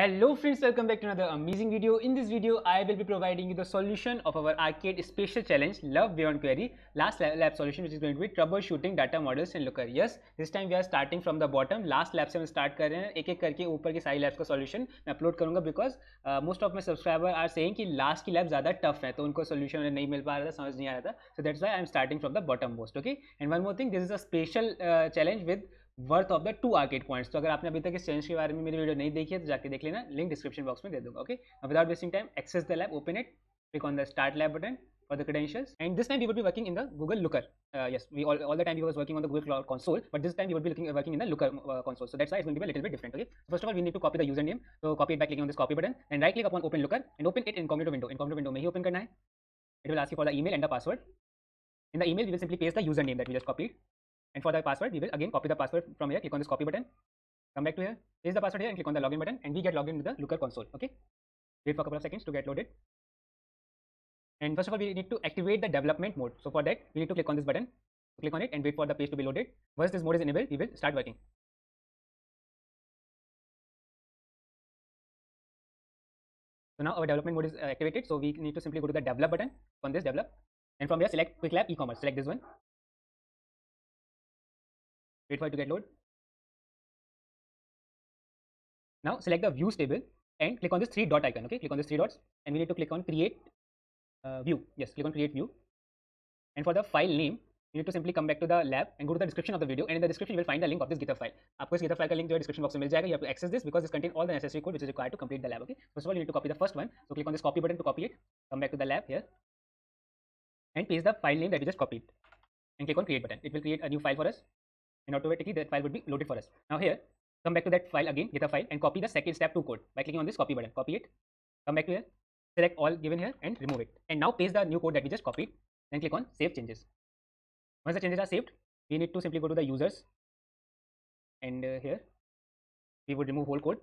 Hello friends, welcome back to another amazing video. In this video, I will be providing you the solution of our arcade special challenge, Love Beyond Query, last lab solution which is going to be troubleshooting data models in Looker. Yes, this time we are starting from the bottom. Last lab से हम start कर रहे हैं एक एक करके ऊपर के सारी labs का solution मैं upload करूँगा because uh, most of my subscriber are saying कि last की lab ज़्यादा tough है तो उनको solution नहीं मिल पा रहा था समझ नहीं आ रहा था so that's why I am starting from the bottom most okay and one more thing this is a special uh, challenge with worth of the two arcade points तो अगर आपने अभी तक इस चैलेंज के बारे में मेरी वीडियो नहीं देखी है तो जाके देख लेना लिंक डिस्क्रिप्शन बॉक्स में दे दूँगा okay without wasting time access the lab open it click on the start lab button for the credentials and this time we would be working in the google looker uh, yes we all, all the time we was working on the google cloud console but this time we would be looking, uh, working in the looker uh, console so that's why it's going to be a little bit different okay first of all we need to copy the username so copy it by clicking on this copy button and right click upon open looker and open it in incognito window incognito window में ही open करना है it will ask you for the email and the password in the email we will simply paste the username that we just copied and for the password we will again copy the password from here. Click on this copy button. Come back to here. Paste the password here and click on the login button and we get logged into the looker console okay? Wait for a couple of seconds to get loaded. And first of all we need to activate the development mode. So for that we need to click on this button. Click on it and wait for the page to be loaded. Once this mode is enabled we will start working. So now our development mode is uh, activated. So we need to simply go to the develop button. On this develop. And from here select quick lab e-commerce. Select this one wait for it to get load. Now select the views table and click on this three dot icon, okay, click on this three dots and we need to click on create uh, view, yes, click on create view. And for the file name you need to simply come back to the lab and go to the description of the video and in the description you will find the link of this github file. Of course, github file ka link in the description box mein mil jayega you have to access this because this contains all the necessary code which is required to complete the lab okay? First of all you need to copy the first one. So click on this copy button to copy it. Come back to the lab here. And paste the file name that you just copied. And click on create button. It will create a new file for us and automatically that file would be loaded for us. Now here come back to that file again github file and copy the second step 2 code by clicking on this copy button. Copy it. Come back to here select all given here and remove it. And now paste the new code that we just copied then click on save changes. Once the changes are saved we need to simply go to the users. And uh, here we would remove whole code.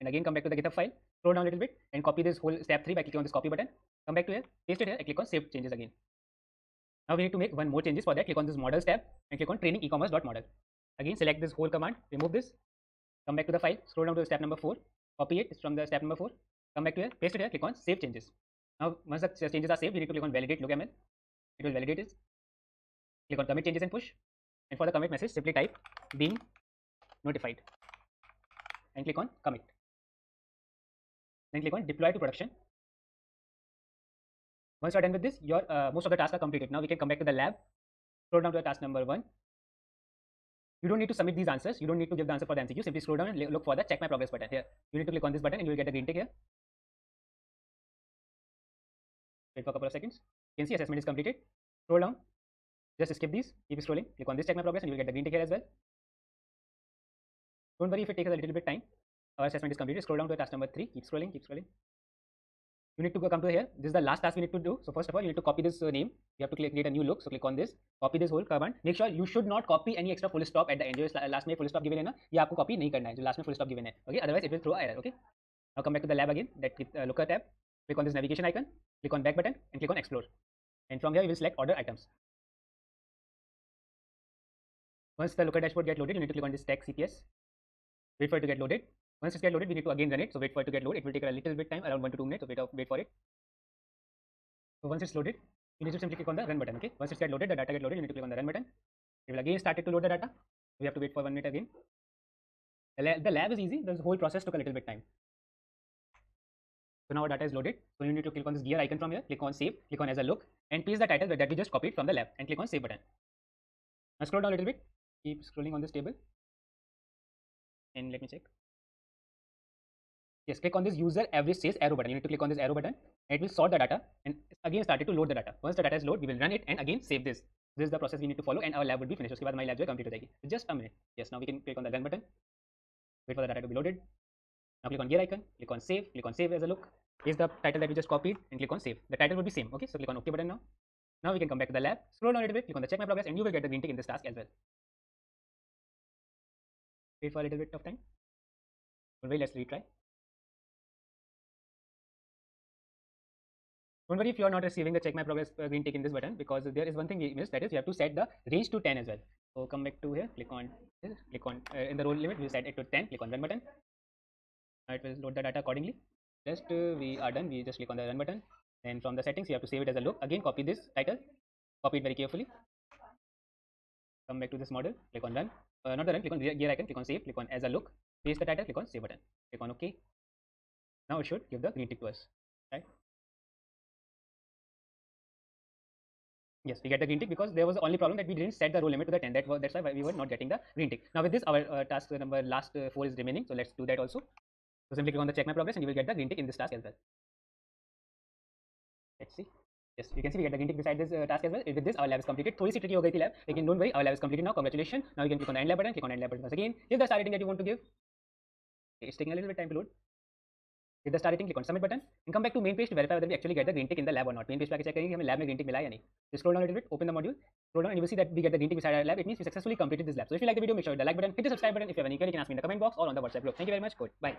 And again come back to the github file scroll down a little bit and copy this whole step 3 by clicking on this copy button. Come back to here paste it here and click on save changes again now we need to make one more changes for that. Click on this models tab and click on training e-commerce.model again select this whole command remove this come back to the file scroll down to step number 4 copy it it's from the step number 4 come back to here paste it here click on save changes. Now once the changes are saved we need to click on validate lookml it will validate it. Click on commit changes and push. And for the commit message simply type being notified. And click on commit. Then click on deploy to production once you are done with this your uh, most of the tasks are completed. Now we can come back to the lab. Scroll down to the task number one. You don't need to submit these answers. You don't need to give the answer for the mcq simply scroll down and look for the check my progress button here. You need to click on this button and you will get the green tick here. Wait for a couple of seconds. You can see assessment is completed. Scroll down. Just skip these. Keep scrolling. Click on this check my progress and you will get the green tick here as well. Don't worry if it takes a little bit time. Our assessment is completed. Scroll down to task number three. Keep scrolling keep scrolling you need to go come to here this is the last task we need to do so first of all you need to copy this uh, name you have to click, create a new look so click on this copy this whole command make sure you should not copy any extra full stop at the end जो last में full stop given है ना ये आपको copy नहीं करना है जो last में full stop given है okay otherwise it will throw error okay now come back to the lab again that uh, looker tab click on this navigation icon click on back button and click on explore and from here you will select order items once the looker dashboard get loaded you need to click on this text cps wait for it to get loaded once it's get loaded we need to again run it. So wait for it to get loaded. It will take a little bit time around 1 to 2 minutes. So wait, wait for it. So once it's loaded you need to simply click on the run button okay? Once it's get loaded the data get loaded you need to click on the run button. It will again start it to load the data. We have to wait for one minute again. The, lab, the lab is easy. The whole process took a little bit time. So now our data is loaded. So you need to click on this gear icon from here. Click on save. Click on as a look. And paste the title that we just copied from the lab and click on save button. Now scroll down a little bit. Keep scrolling on this table. And let me check yes click on this user average says arrow button you need to click on this arrow button and it will sort the data and again started to load the data once the data is loaded we will run it and again save this this is the process we need to follow and our lab will be finished uske baad हमारी lab जो है complete हो जाएगी just a minute yes now we can click on the run button wait for the data to be loaded now click on gear icon click on save click on save as a look is the title that we just copied and click on save the title will be same okay so click on ok button now now we can come back to the lab scroll down a little bit click on the check my progress and you will get the green tick in this task as well wait for a little bit of time well let's retry Don't worry if you are not receiving the check my progress uh, green tick in this button because there is one thing we missed that is you have to set the range to 10 as well so come back to here click on this click on uh, in the row limit we set it to 10 click on run button Now it will load the data accordingly. Just uh, we are done. We just click on the run button. Then from the settings, you have to save it as a look. Again, copy this title, copy it very carefully. Come back to this model, click on run. Uh, not the run, click on gear icon, click on save, click on as a look, paste the title, click on save button, click on OK. Now it should give the green tick to us, right? Yes, we get the green tick because there was the only problem that we didn't set the row limit to the 10. That was that's why we were not getting the green tick. Now with this, our uh, task number last uh, four is remaining. So let's do that also. So simply click on the check my progress and you will get the green tick in this task as well. Let's see. Yes, you can see we get the green tick beside this uh, task as well. With this, our lab is completed. थोड़ी सी tricky हो गई थी lab, लेकिन don't worry, our lab is completed now. Congratulations. Now you can click on the end lab button. Click on end lab button once again. Give the star rating that you want to give. Okay, it's taking a little bit time to load. Hit the star rating, click on submit button and come back to main page to verify whether we actually get the green tick in the lab or not. Main page पे आके check करेंगे हमें lab में green tick मिला या नहीं. So scroll down a little bit, open the module, scroll down and you will see that we get the green tick beside our lab. It means we successfully completed this lab. So if you like the video, make sure to hit the like button, hit the subscribe button. If you have any query, you can ask me in the comment box or on the WhatsApp group. Thank you very much. Good. Bye.